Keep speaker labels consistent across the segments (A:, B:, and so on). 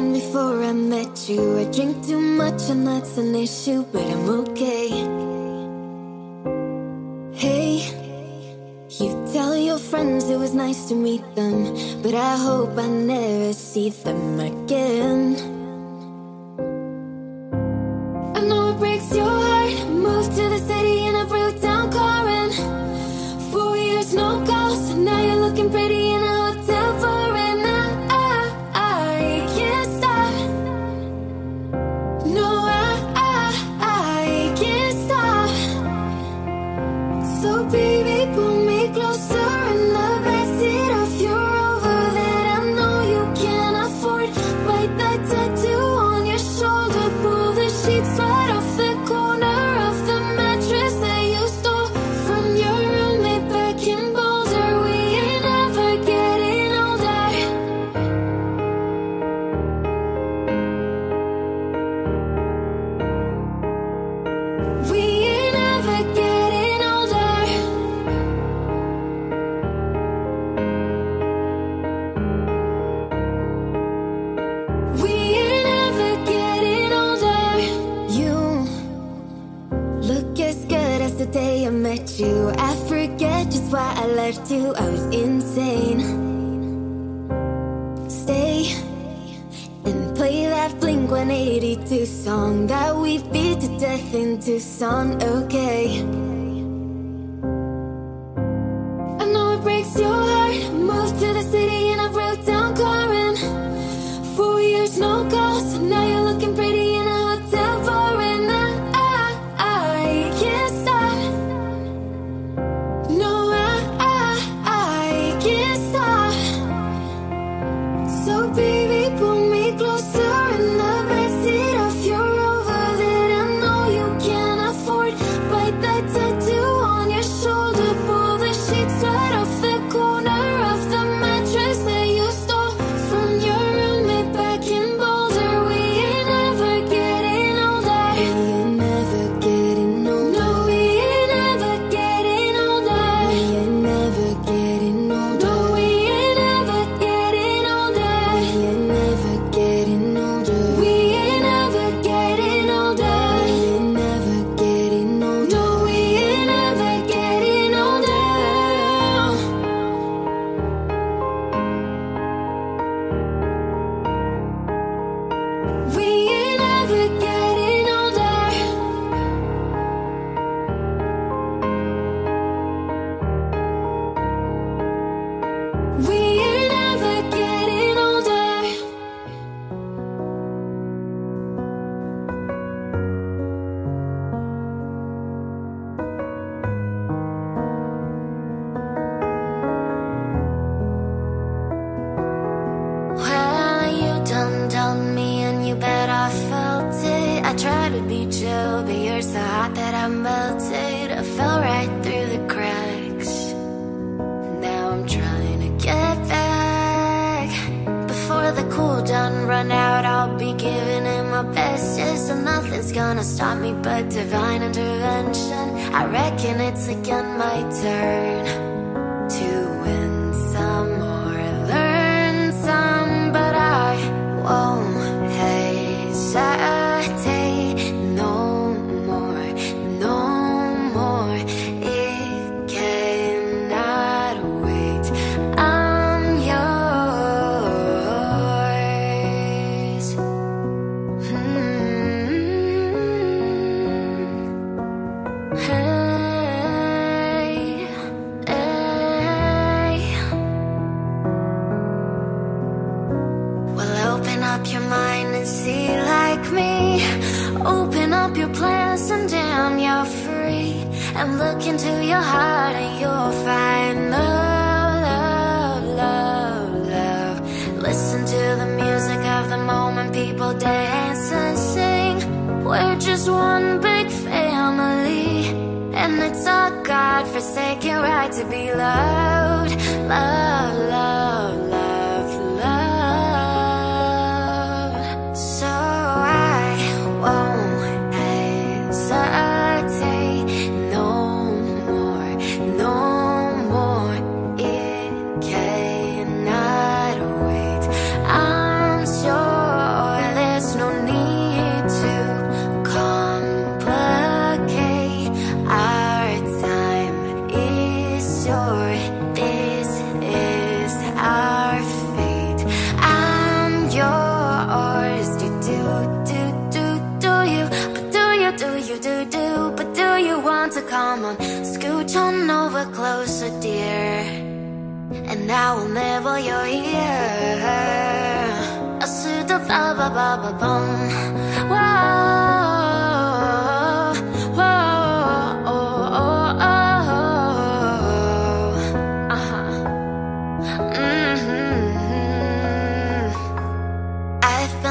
A: before I met you. I drink too much and that's an issue, but I'm okay. Hey, you tell your friends it was nice to meet them, but I hope I never see them again. to sun okay.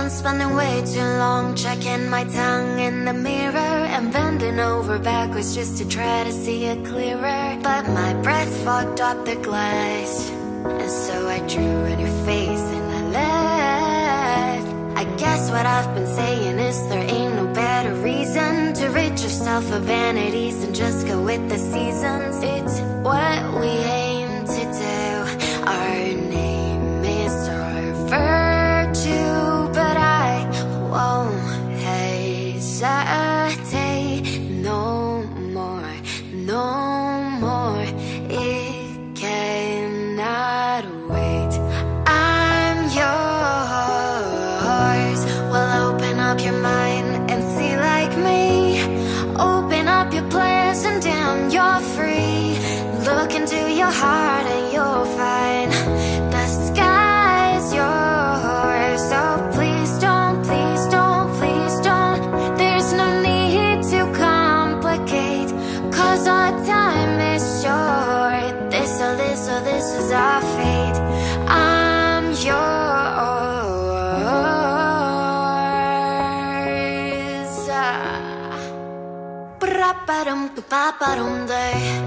A: been spending way too long checking my tongue in the mirror and bending over backwards just to try to see it clearer. But my breath fogged up the glass, and so I drew a new face and I left. I guess what I've been saying is there ain't no better reason to rid yourself of vanities and just go with the seasons. It's what we hate. va para day.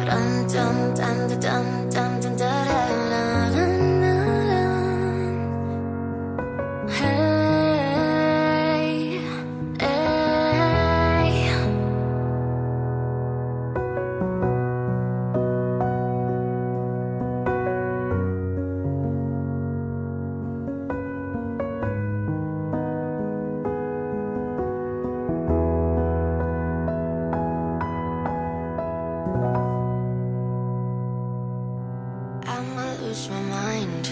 A: lose my mind.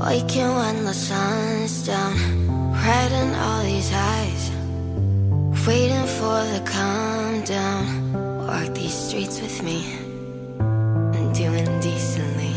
A: Waking when the sun's down, riding all these highs, waiting for the calm down. Walk these streets with me, I'm doing decently.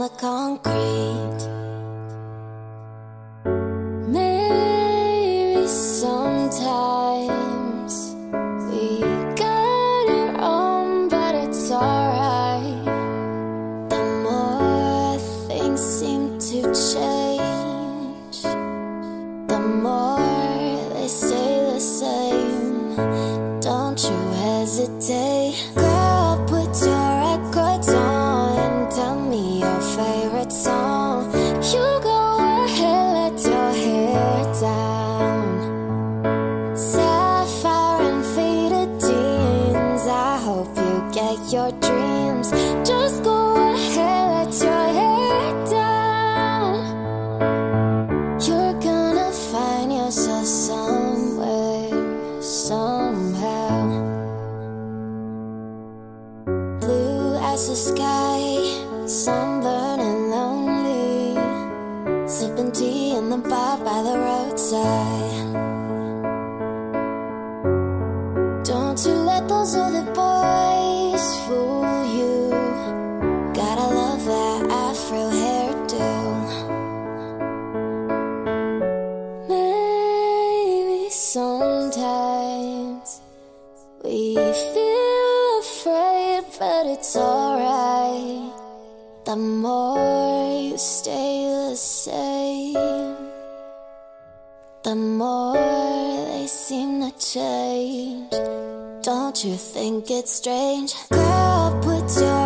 A: the concrete. it strange. Girl, put your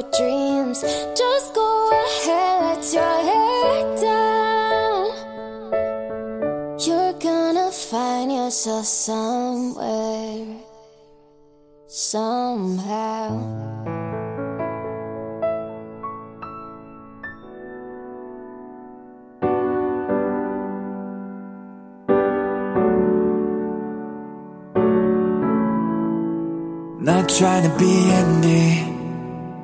A: your dreams. Just go ahead, let your head down. You're gonna find yourself somewhere Somehow.
B: Not trying to be handy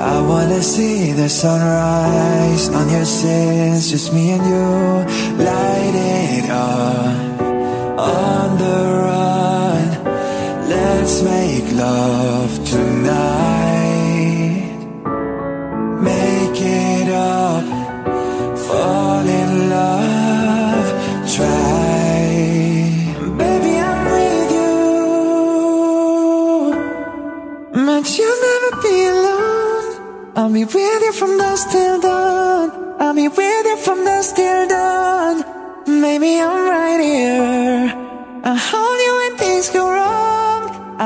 B: I wanna see the sunrise on your sins, just me and you. Light it up.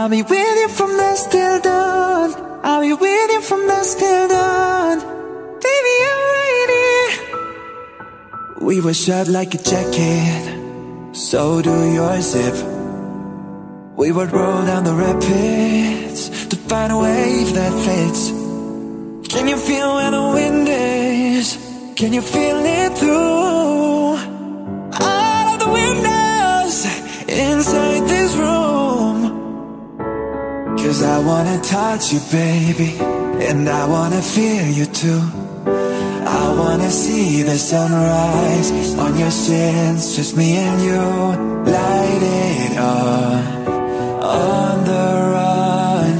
B: I'll be with you from dusk till dawn. I'll be with you from dusk till dawn. Baby, I'm right here. We were shot like a jacket, so do your zip. We would roll down the rapids to find a wave that fits. Can you feel where the wind is? Can you feel it through I wanna touch you, baby, and I wanna feel you too. I wanna see the sunrise on your sins, just me and you. Light it up on the run.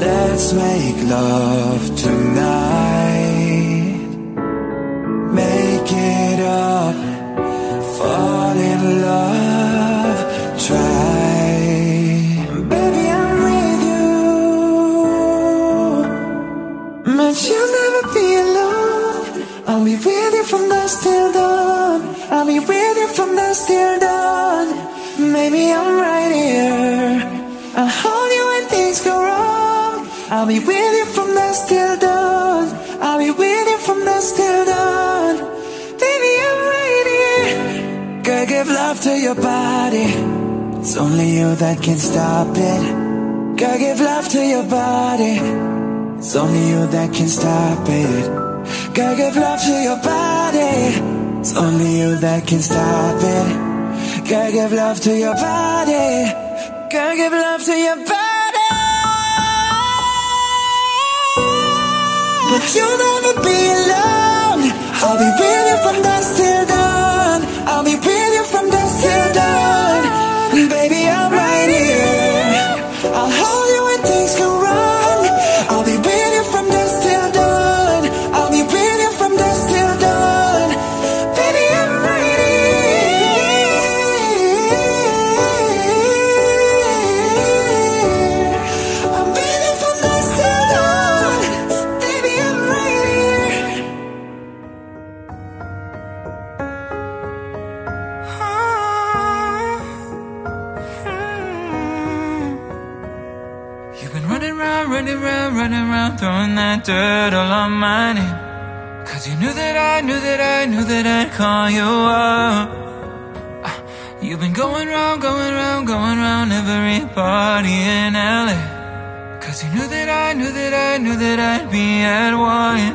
B: Let's make love tonight. Make it up, fall in love, dusk till dawn. I'll be with you from dusk till dawn. Maybe I'm right here. I'll hold you when things go wrong. I'll be with you from dusk till dawn. I'll be with you from dusk till dawn. Baby, I'm right here. Girl, give love to your body. It's only you that can stop it. Girl, give love to your body. It's only you that can stop it. Girl, give love to your body. It's only you that can stop it. Girl, give love to your body. Girl, give love to your body. But you'll never be alone. I'll be with you from dusk till dawn. I'll be
C: throwing all on my name. Cause you knew that I knew that I knew that I'd call you up. You've been going round, going round, going round every party in LA. Cause you knew that I knew that I knew that I'd be at one.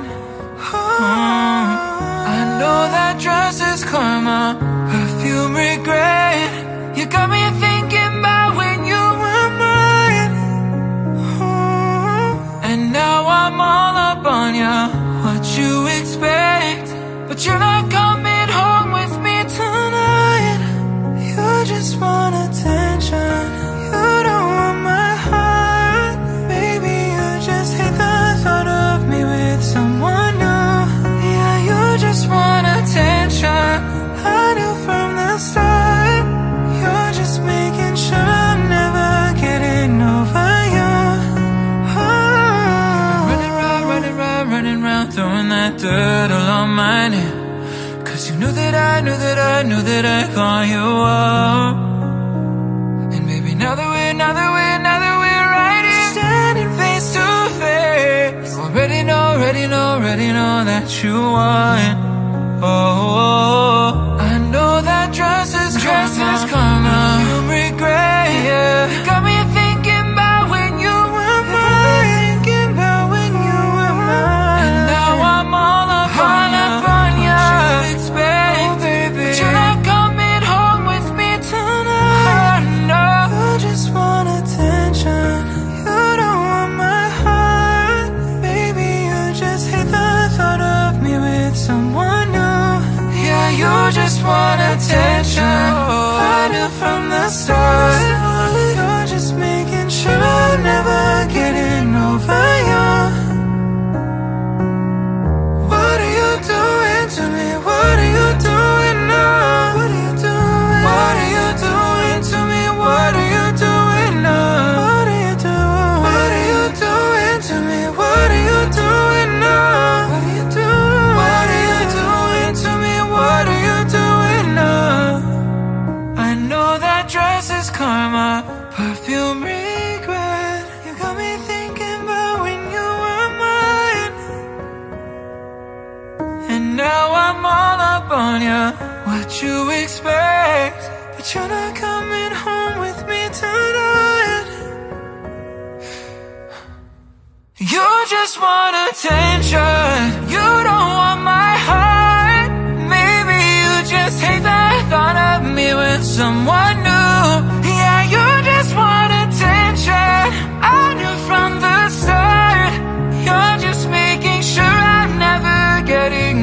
C: Oh, I know that dress is karma, perfume regret. You got me up that just want attention. You don't want my heart.
A: Maybe you just hate the thought of me with someone new. Yeah, you just want attention. I knew from the start You're just making sure I'm never getting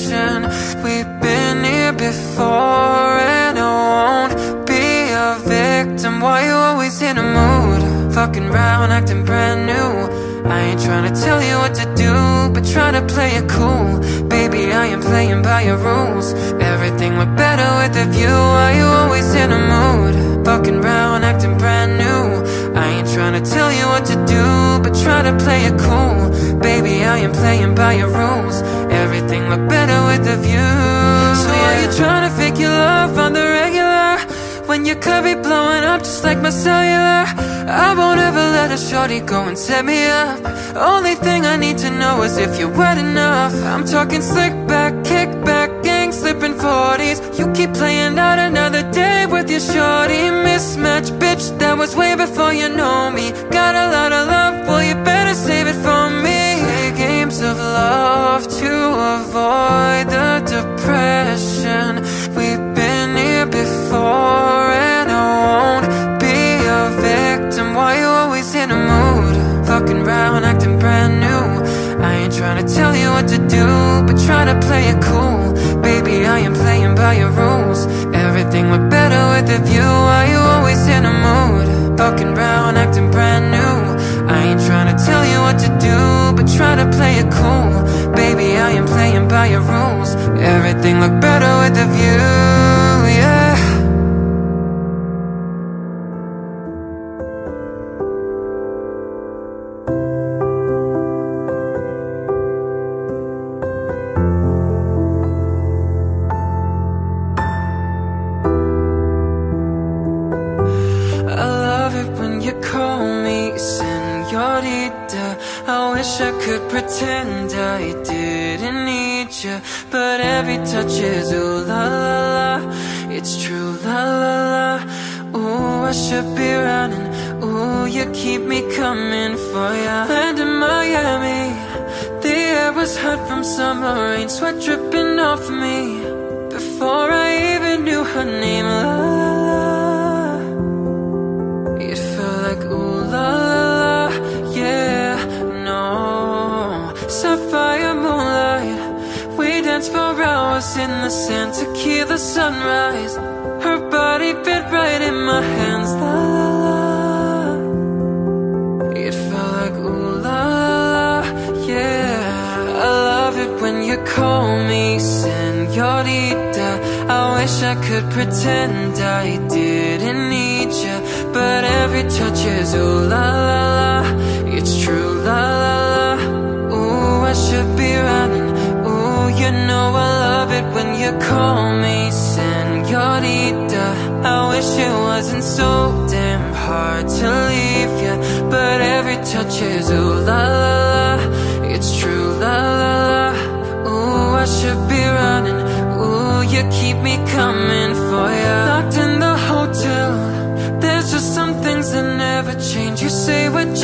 D: before And I won't be a victim. Why you always in a mood? Fucking round, acting brand new. I ain't trying to tell you what to do But trying to play it cool. Baby, I am playing by your rules. Everything look better with a view. Why you always in a mood? Fucking round, acting brand new. I ain't trying to tell you what to do But try to play it cool. Baby, I am playing by your rules. Everything look better with a view. So are you trying to love on the regular? When you could be blowing up just like my cellular. I won't ever let a shorty go and set me up. Only thing I need to know is if you're wet enough. I'm talking slick back, kick back, gang slipping 40s You keep playing out another day with your shorty. Mismatch, bitch, that was way before you know me. Got a lot of love, well you better save it for me. Play games of love to avoid the depression before and I won't be a victim. Why you always in a mood? Fucking round, acting brand new. I ain't trying to tell you what to do But try to play it cool. Baby, I am playing by your rules. Everything look better with a view. Why you always in a mood? Fucking round, acting brand new. I ain't trying to tell you what to do But try to play it cool. Baby, I am playing by your rules. Everything look better with a view,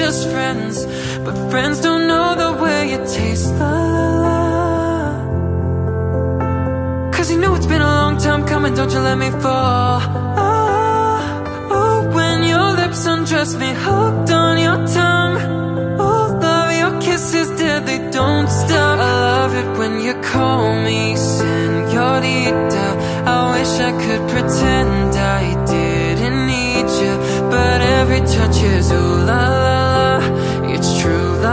D: just friends But friends don't know the way you taste the love. Cause you know it's been a long time coming Don't you let me fall? Oh, oh when your lips undress me Hooked on your tongue. Oh, love, your kisses deadly Don't stop. I love it when you call me senorita. I wish I could pretend I didn't need you, but every touch is ooh la la.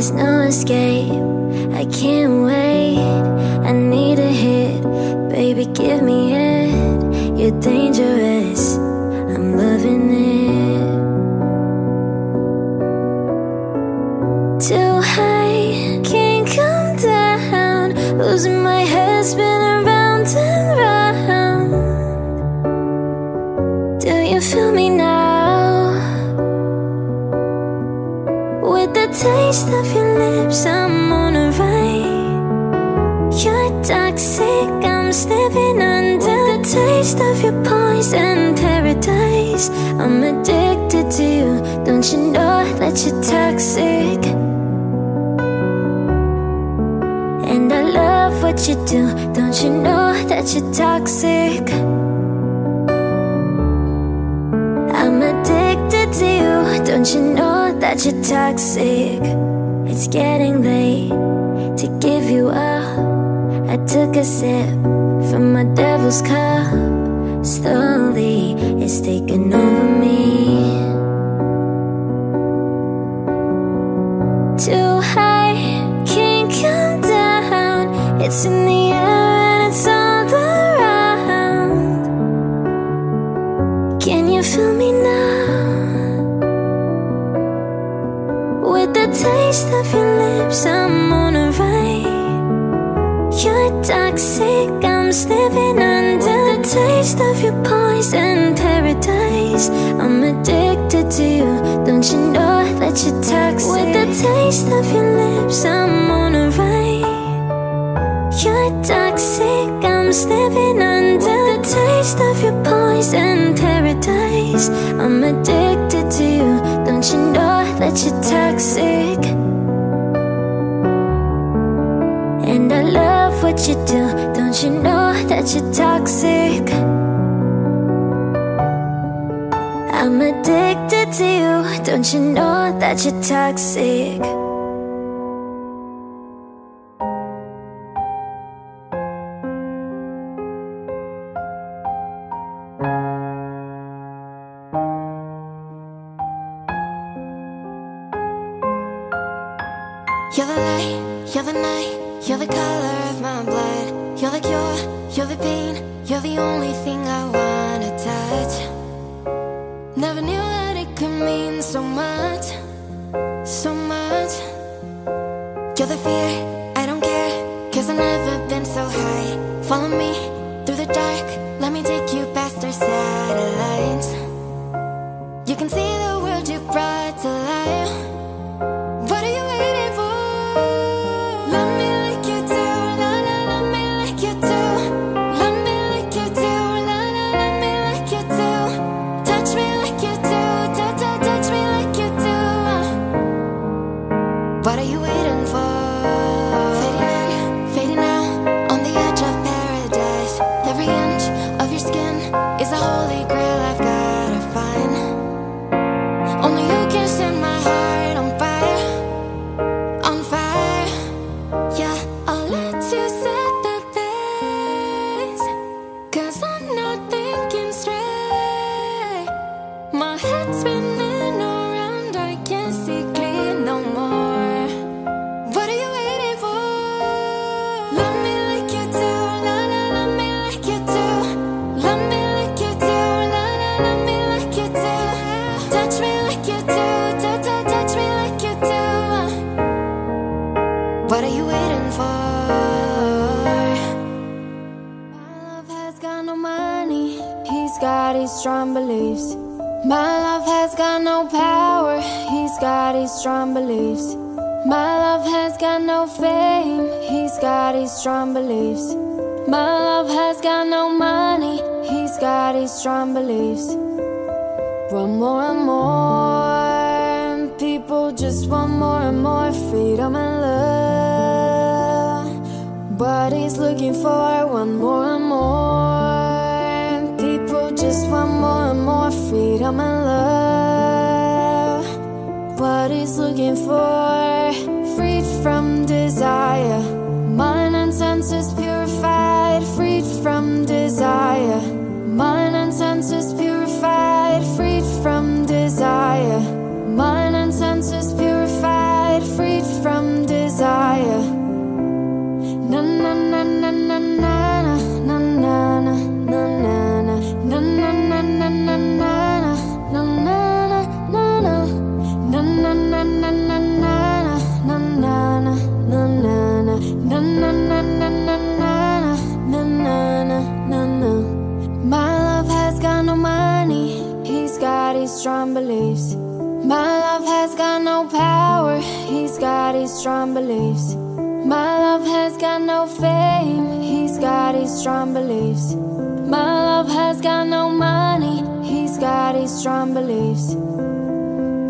E: There's
F: no escape, I can't wait. I need a hit, baby give me it. You're dangerous, I'm loving it. Too high, can't come down. Losing my taste of your lips, I'm on a ride. You're toxic, I'm slipping under With the taste of your poison paradise. I'm addicted to you, don't you know that you're toxic? And I love what you do, don't you know that you're toxic? I'm addicted to you, don't you know that you're toxic. It's getting late to give you up. I took a sip from my devil's cup. Slowly, it's taking over me. what you With the taste of your lips, I'm on a ride. You're toxic, I'm slipping under. With the taste of your poison paradise. I'm addicted to you, don't you know that you're toxic? And I love what you do. Don't you know that you're toxic?
A: His strong beliefs. My love has got no money, he's got his strong beliefs. Want more and more, people just want more and more freedom and love. What he's looking for, want more and more. People just want more and more freedom and love. What he's looking for, answers beliefs. My love has got no fame, he's got his strong beliefs. My love has got no money, he's got his strong beliefs.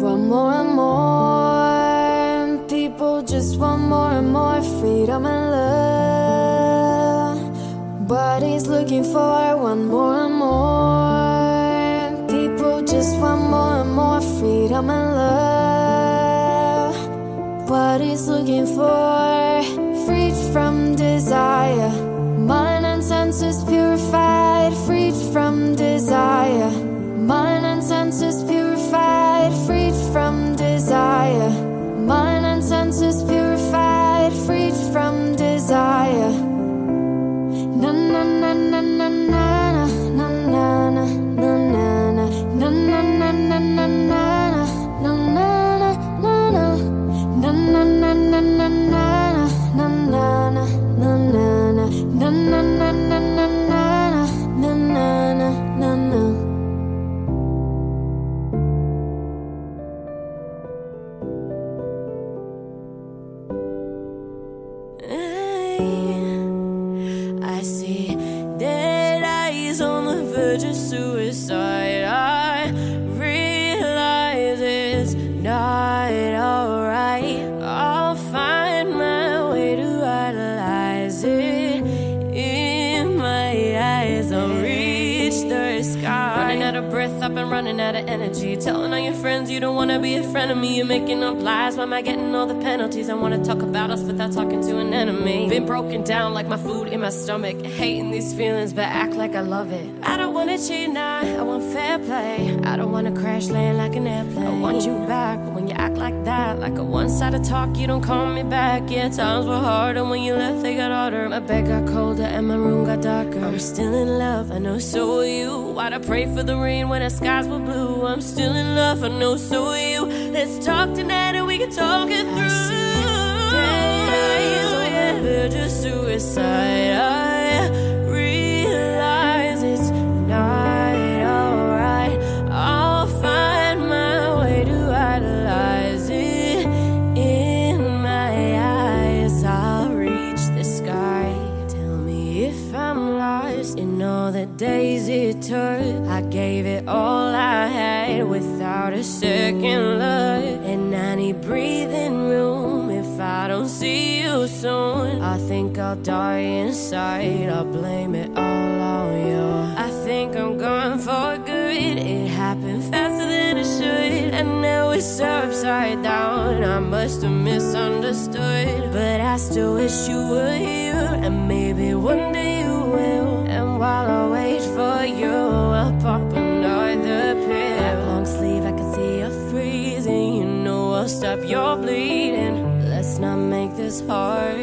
A: Want more and more, people just want more and more freedom and love. What he's looking for, want more and more. People just want more and more freedom and love. What he's looking for, freed from desire. Mind and senses purified,
E: that energy. Telling all your friends you don't wanna be a friend of me. You're making up lies. Why am I getting all the penalties? I wanna talk about us without talking to an enemy. Been broken down like my food in my stomach. Hating these feelings, but act like I love it. I don't wanna cheat now. I want fair play. I don't wanna crash land like an airplane. I want you back, but when you act like that, like a one-sided talk, you don't call me back. Yeah, times were harder when you left, they got harder. My bed got colder and my room got darker. I'm still in love, I know so are you. Why'd I pray for the rain when the skies were blue? I'm still in love, I know so are you. Let's talk tonight and we can talk it through. Oh, yeah, verge of suicide. I soon. I think I'll die inside. I blame it all on you. I think I'm going for good. It happened faster than it should. And now it's upside down. I must have misunderstood. But I still wish you were here. And maybe one day you will. And while I wait for you, I'll pop another pill. That long sleeve, I can see you freezing. You know I'll stop your bleeding is hard.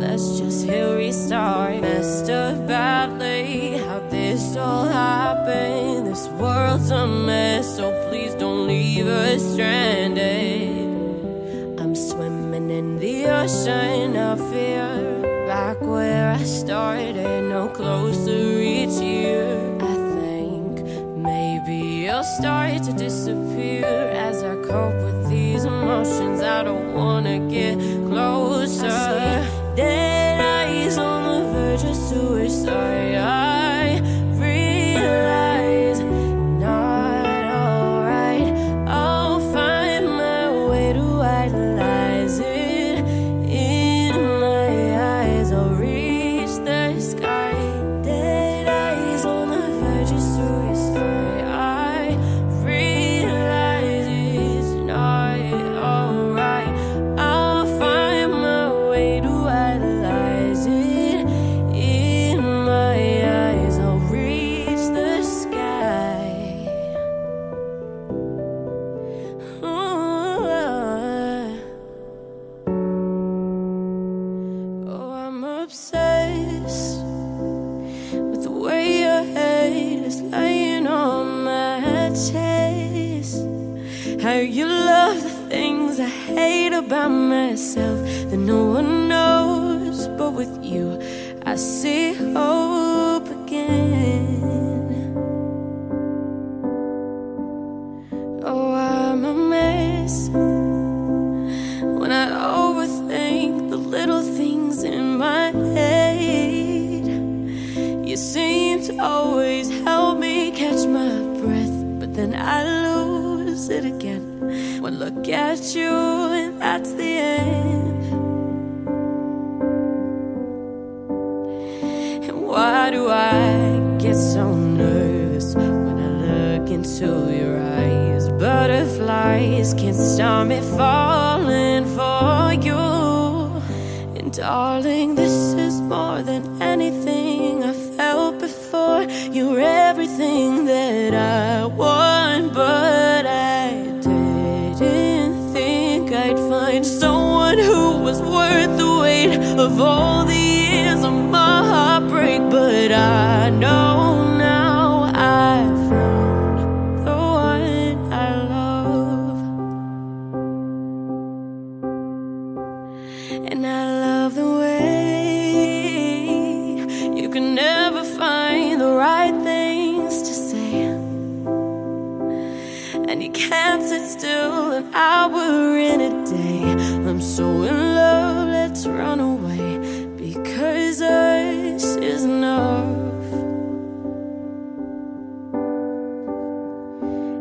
E: Let's just hit restart. Messed up badly. How this all happened. This world's a mess, so please don't leave us stranded. I'm swimming in the ocean of fear. Back where I started, no closer each year. I think maybe you'll start to disappear as I cope with these emotions. I don't wanna get And I love the way you can never find the right things to say. And you can't sit still an hour in a day. I'm so in love, let's run away. Because us is enough.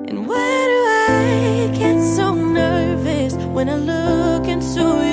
E: And why do I get so nervous when I look into you?